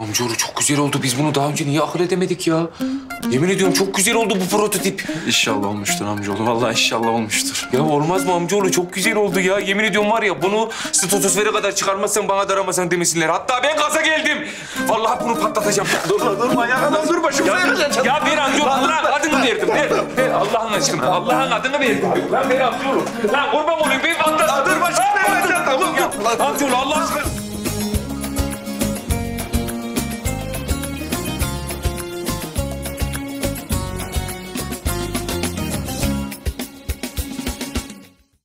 Amcaoğlu çok güzel oldu. Biz bunu daha önce niye akıl edemedik ya? Yemin ediyorum çok güzel oldu bu prototip. İnşallah olmuştur amcaoğlu. Vallahi inşallah olmuştur. Ya olmaz mı amcaoğlu? Çok güzel oldu ya. Yemin ediyorum var ya bunu stratosfere kadar çıkarmazsan bana daramasan demesinler. Hatta ben gaza geldim. Vallahi bunu patlatacağım. Durma durma ya. Lan durma şu ya, ya ver amcaoğlu. Lan adını verdim. Ver. ver. Allah'ın aşkına. Allah'ın adını verdim. Lan ver amcaoğlu. Lan kurban olayım. Ben patlat. Durma. Tamam dur. Amcaoğlu Allah aşkına.